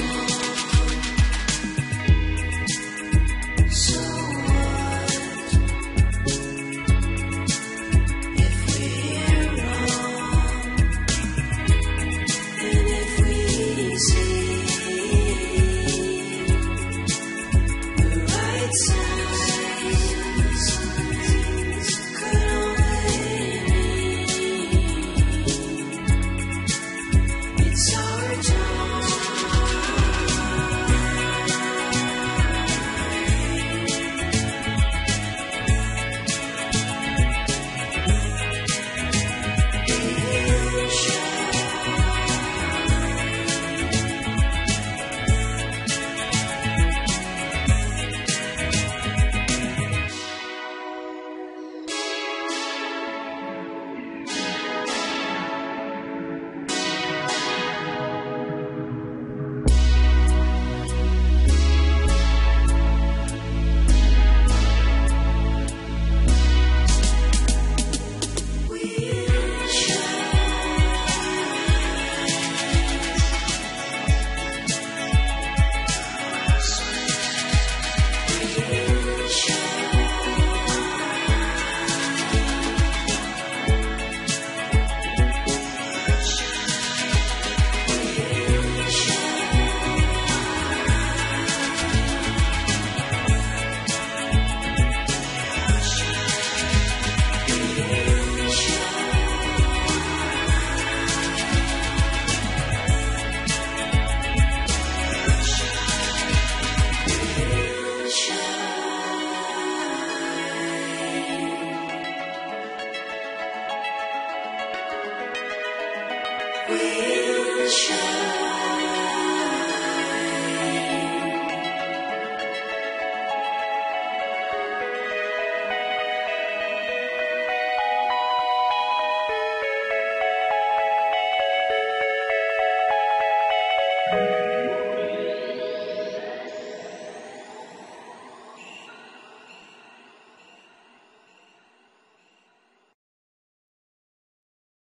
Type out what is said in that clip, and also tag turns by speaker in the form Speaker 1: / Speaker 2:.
Speaker 1: Christ. Shine.